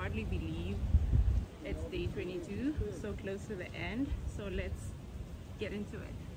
hardly believe it's day 22 so close to the end. So let's get into it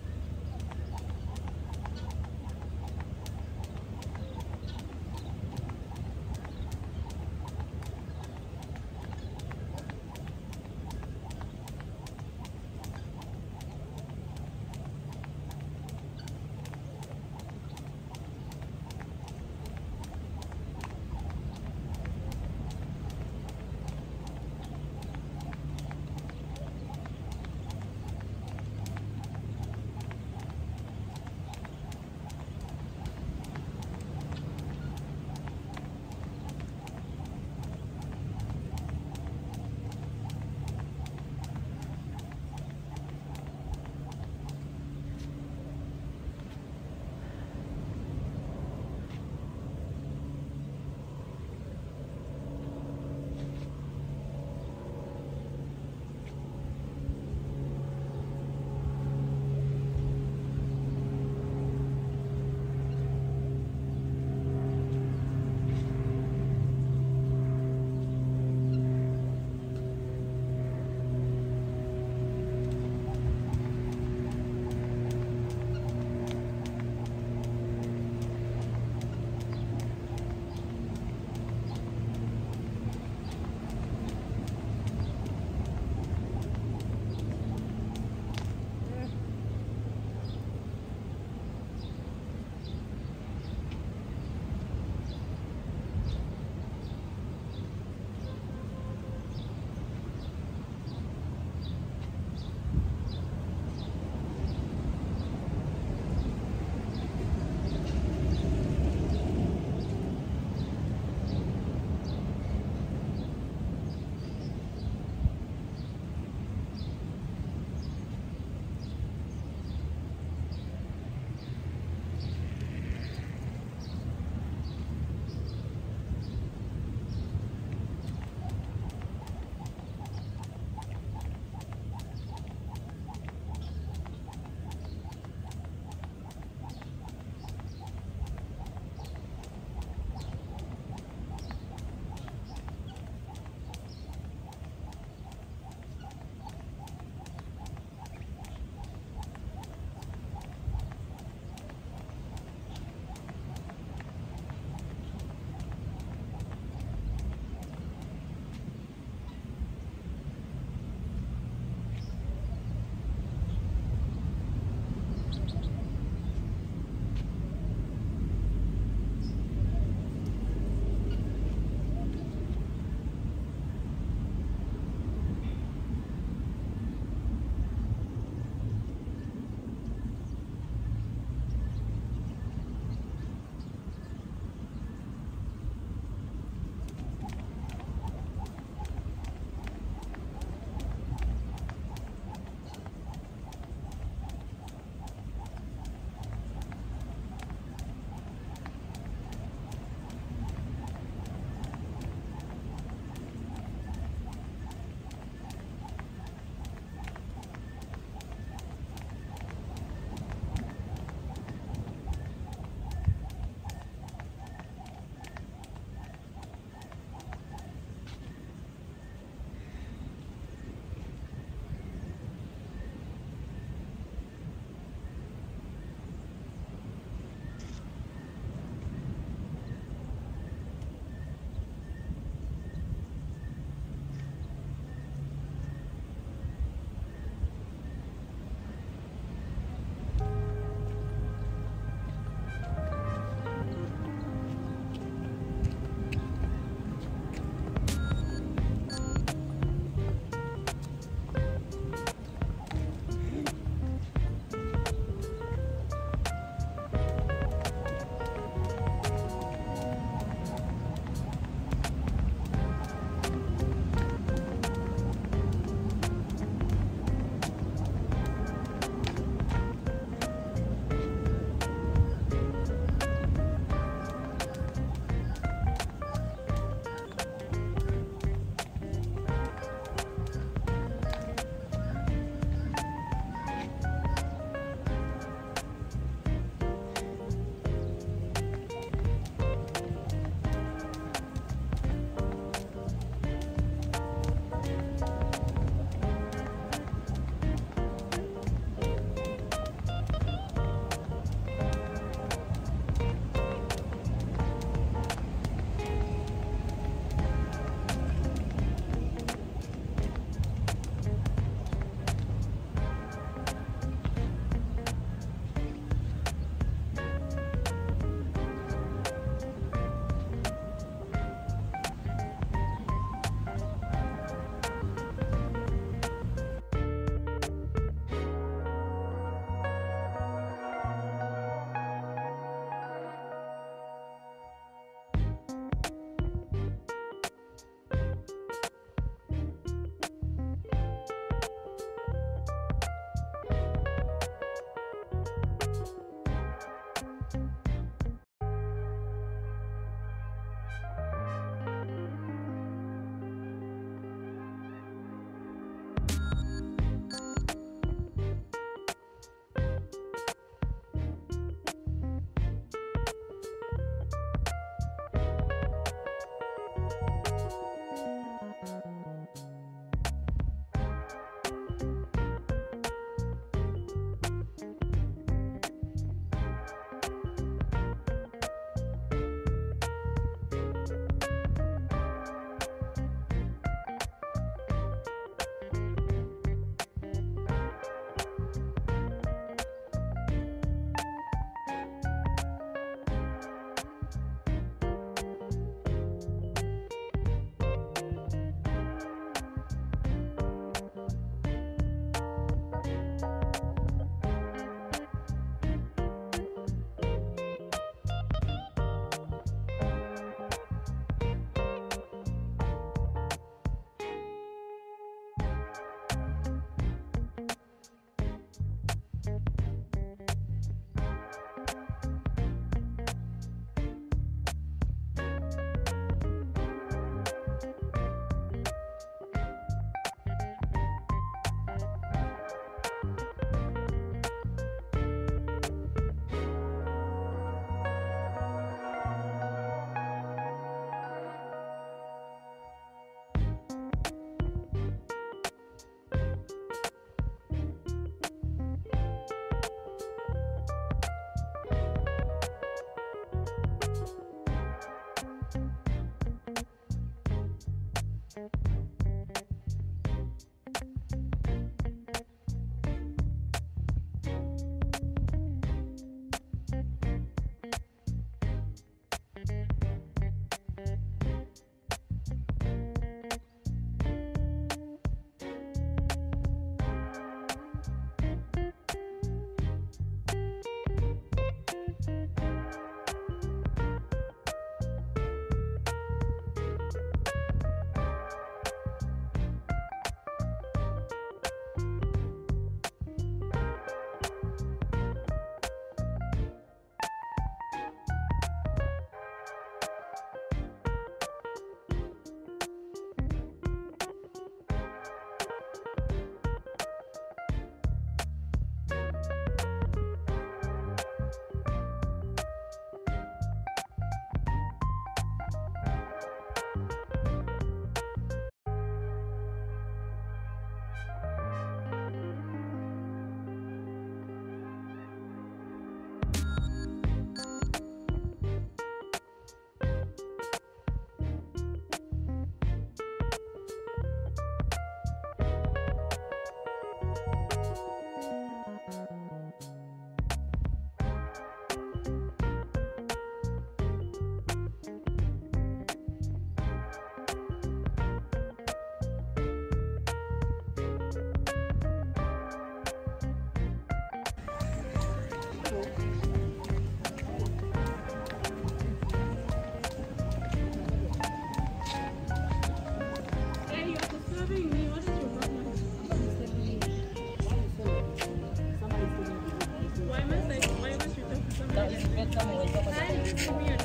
是。